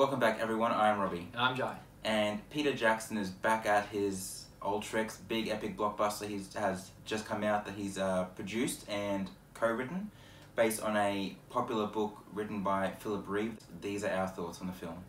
Welcome back, everyone. I'm Robbie. And I'm Jye. And Peter Jackson is back at his old tricks, big epic blockbuster he has just come out that he's uh, produced and co-written based on a popular book written by Philip Reeve. These are our thoughts on the film.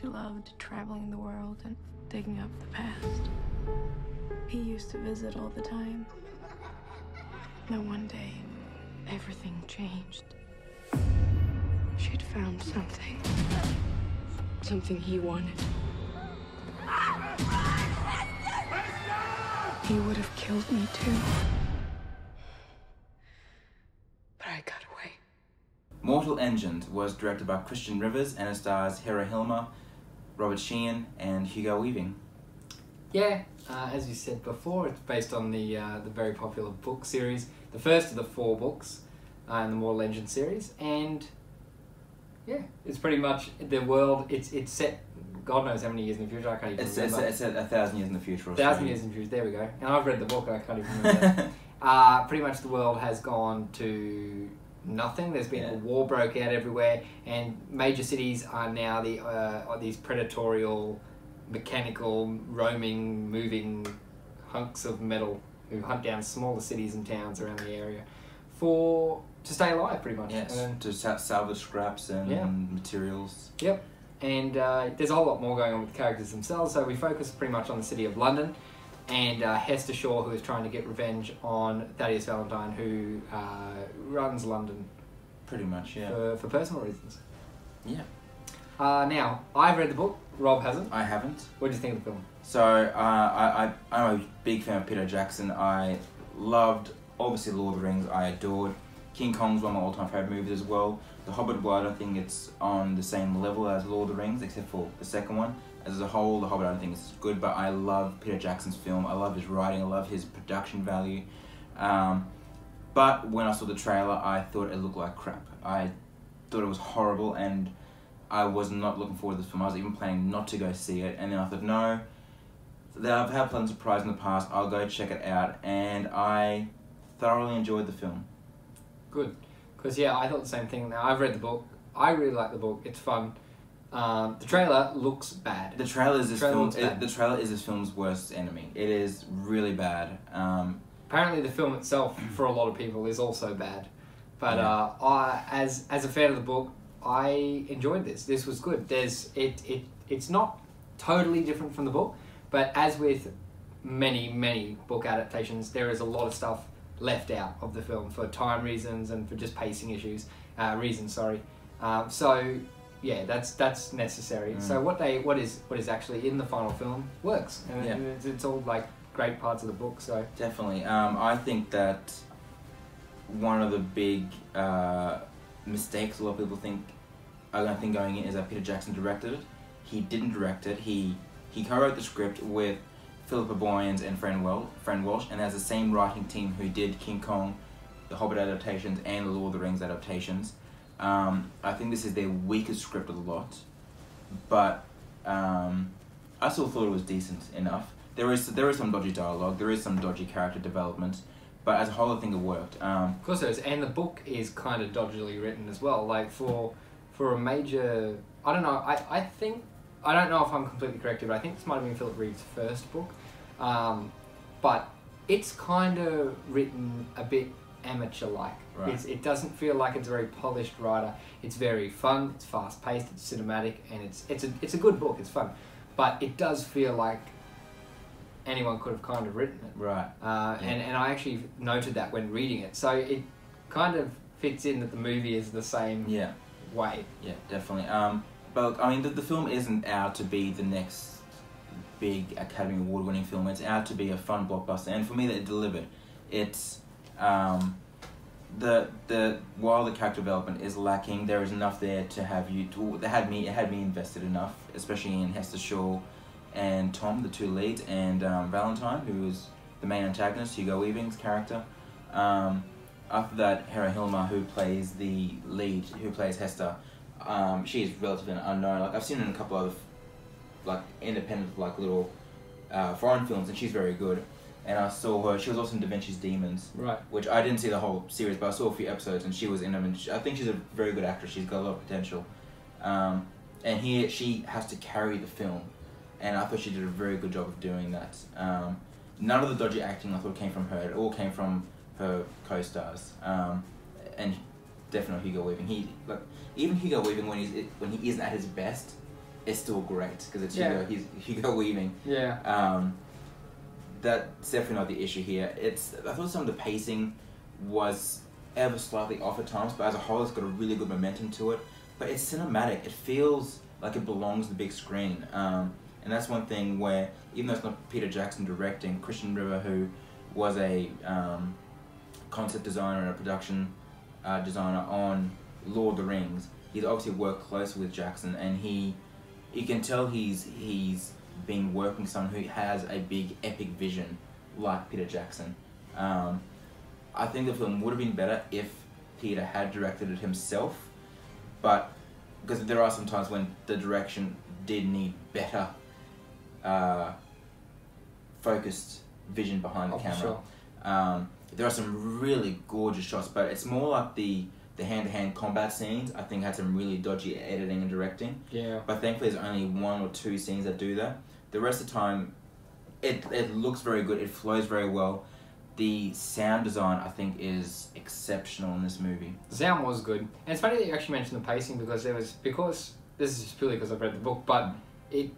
She loved traveling the world and digging up the past. He used to visit all the time. Now one day, everything changed. She'd found something. Something he wanted. He would have killed me too. But I got away. Mortal Engines was directed by Christian Rivers and it stars Hera Hilmar, Robert Sheehan, and Hugo Weaving. Yeah, uh, as you said before, it's based on the uh, the very popular book series, the first of the four books uh, in the Mortal Engine series, and yeah, it's pretty much the world. It's it's set. God knows how many years in the future. I can't even It's, it's, remember. it's a, a thousand years in the future. Or thousand years in the future. There we go. And I've read the book. I can't even remember. uh, pretty much the world has gone to nothing. There's been Yeah. a war broke out everywhere, and major cities are now the uh, are these predatorial, mechanical, roaming, moving hunks of metal who hunt down smaller cities and towns around the area for to stay alive, pretty much. Yes, And- to salvage scraps and Yeah. materials. Yep. And uh, there's a whole lot more going on with the characters themselves, so we focus pretty much on the city of London and uh, Hester Shaw, who is trying to get revenge on Thaddeus Valentine, who uh, runs London Pretty much, yeah. for, for personal reasons. Yeah. Uh, now, I've read the book, Rob hasn't. I haven't. What do you think of the film? So uh, I, I I'm a big fan of Peter Jackson. I loved obviously Lord of the Rings. I adored King Kong's one of my all-time favorite movies as well. The Hobbit. Well, I don't think it's on the same level as Lord of the Rings, except for the second one. As a whole, The Hobbit I don't think is good, but I love Peter Jackson's film. I love his writing. I love his production value. Um, but when I saw the trailer, I thought it looked like crap. I thought it was horrible, and I was not looking forward to this film. I was even planning not to go see it, and then I thought, no, I've had Pleasant Surprise in the past. I'll go check it out, and I thoroughly enjoyed the film. Good. Because, yeah, I thought the same thing. Now, I've read the book. I really like the book. It's fun. Um, the trailer looks bad. The trailer is this film. It, the trailer is this film's worst enemy. It is really bad. Um, apparently the film itself for a lot of people is also bad. But Yeah. uh, I, as as a fan of the book I enjoyed this. This was good. There's it, it it's not totally different from the book but as with many many book adaptations there is a lot of stuff left out of the film for time reasons and for just pacing issues uh, reasons sorry. Um, so yeah that's that's necessary. Mm. so what they what is what is actually in the final film works. And Yeah. it's, it's all like great parts of the book so definitely. Um, I think that one of the big uh, mistakes a lot of people think going to think going in is that Peter Jackson directed it. He didn't direct it. He he co-wrote the script with Philippa Boyens and Fran, well, Fran Walsh, and has the same writing team who did King Kong, the Hobbit adaptations, and the Lord of the Rings adaptations. Um, I think this is their weakest script of the lot, but um, I still thought it was decent enough. There is there is some dodgy dialogue, there is some dodgy character development, but as a whole, I think it worked. Um, Of course, there is, and the book is kind of dodgily written as well. Like for for a major, I don't know. I, I think I don't know if I'm completely correct, but I think this might have been Philip Reeve's first book. Um, but it's kind of written a bit amateur-like. Right. It's, it doesn't feel like it's a very polished writer. It's very fun. It's fast-paced. It's cinematic, and it's it's a it's a good book. It's fun, but it does feel like anyone could have kind of written it. right. Uh, Yeah. and, and I actually noted that when reading it. So it kind of fits in that the movie is the same Yeah. way. Yeah, definitely. Um, but I mean, the, the film isn't out to be the next big Academy Award winning film. It's out to be a fun blockbuster, and for me, that it delivered. It's um, the the while the character development is lacking, there is enough there to have you to that had me it had me invested enough, especially in Hester Shaw, and Tom, the two leads, and um, Valentine, who is the main antagonist, Hugo Weaving's character. Um, after that, Hera Hilmar, who plays the lead, who plays Hester, um, she is relatively unknown. Like I've seen her in a couple of like independent, like little uh, foreign films, and she's very good. And I saw her. She was also in Da Vinci's Demons, Right. which I didn't see the whole series, but I saw a few episodes, and she was in them. And she, I think she's a very good actress. She's got a lot of potential. Um, and here she has to carry the film, and I thought she did a very good job of doing that. Um, none of the dodgy acting I thought came from her. It all came from her co-stars, um, and definitely Hugo Weaving. He like even Hugo Weaving when he's when he isn't at his best, is still great because it's Yeah. Hugo. He's Hugo Weaving. Yeah. Um, that's definitely not the issue here. It's I thought some of the pacing was ever slightly off at times, but as a whole, it's got a really good momentum to it. But it's cinematic. It feels like it belongs to the big screen. Um, and that's one thing where even though it's not Peter Jackson directing, Christian River, who was a um, concept designer and a production uh, designer on Lord of the Rings, he's obviously worked closely with Jackson, and he you can tell he's he's been working with someone who has a big epic vision like Peter Jackson. Um, I think the film would have been better if Peter had directed it himself, but because there are some times when the direction did need better uh, focused vision behind the Oh, camera. sure. Um, there are some really gorgeous shots, but it's more like the the hand to hand combat scenes. I think had some really dodgy editing and directing. Yeah. But thankfully, there's only one or two scenes that do that. The rest of the time, it it looks very good. It flows very well. The sound design, I think, is exceptional in this movie. The sound was good, and it's funny that you actually mentioned the pacing because there was because this is purely because I've read the book, but it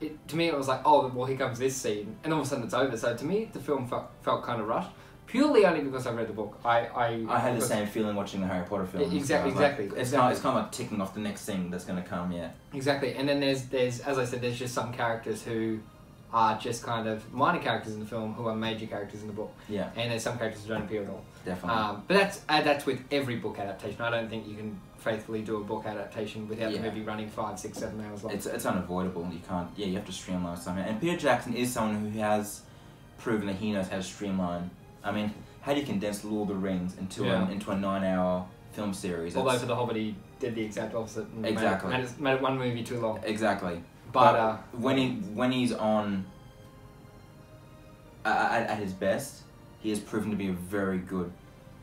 it to me it was like oh well here comes this scene, and all of a sudden it's over. So to me the film felt felt kind of rushed, purely only because I read the book. I I, I had the same feeling watching the Harry Potter films. Exactly- was like, exactly, it's exactly. kind of, it's kind of like ticking off the next thing that's going to come. Yeah. Exactly, and then there's there's as I said, there's just some characters who are just kind of minor characters in the film who are major characters in the book, Yeah. and there's some characters who don't appear at all. Definitely. Um, but that's uh, that's with every book adaptation. I don't think you can faithfully do a book adaptation without Yeah. the movie running five, six, seven hours long. It's it's unavoidable. You can't. Yeah, you have to streamline somehow. And Peter Jackson is someone who has proven that he knows how to streamline. I mean, how do you condense Lord of the Rings into Yeah. an into a nine-hour film series? Although for The Hobbit, he did the exact opposite. And made Exactly. Made, it, made one movie too long. exactly. But, But uh, when he when he's on uh, at, at his best, he has proven to be a very good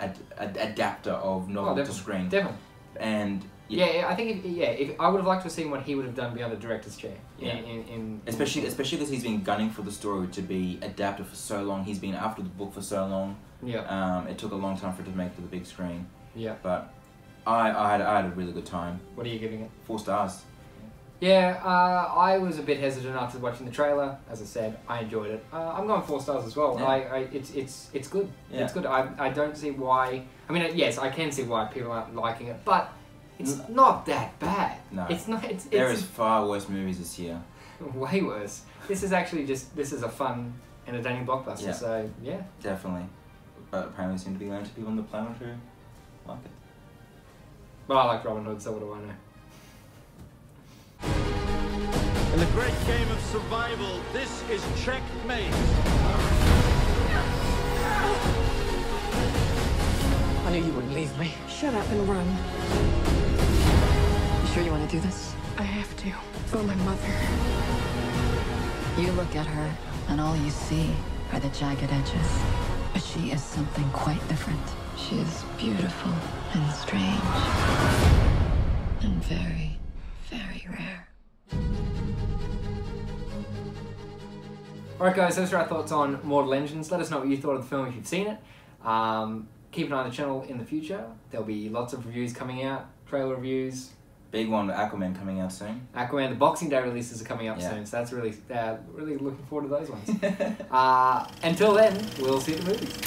ad, ad, adapter of novel oh, to screen. definitely. And Yeah, yeah, I think if, yeah, if I would have liked to have seen what he would have done behind the director's chair. In, Yeah. in, in, especially especially because he's been gunning for the story to be adapted for so long. He's been after the book for so long. yeah, Um, it took a long time for it to make it to the big screen, yeah. but I, I had I had a really good time. What are you giving it? Four stars. Yeah, uh, I was a bit hesitant after watching the trailer. As I said, I enjoyed it. Uh, I'm going four stars as well. Yeah. I, I, it's, it's, it's good. Yeah. It's good. I, I don't see why. I mean, yes, I can see why people aren't liking it, but it's not that bad. No. It's not. It's, There it's is far worse movies this year. way worse. This is actually just. This is a fun, entertaining blockbuster. Yeah. So yeah. Definitely, but apparently seem to be learning to people on the planet who like it. But I like Robin Hood, so what do I know? The great game of survival, this is checkmate. I knew you wouldn't leave me. Shut up and run. You sure you want to do this? I have to. For my mother. You look at her, and all you see are the jagged edges. But she is something quite different. She is beautiful and strange. And very, very rare. Alright, guys, those are our thoughts on Mortal Engines. Let us know what you thought of the film if you've seen it. Um, keep an eye on the channel in the future. There'll be lots of reviews coming out, trailer reviews. Big one, with Aquaman coming out soon. Aquaman, the Boxing Day releases are coming up Yeah. soon, so that's really, uh, really looking forward to those ones. uh, until then, we'll see you at the movies.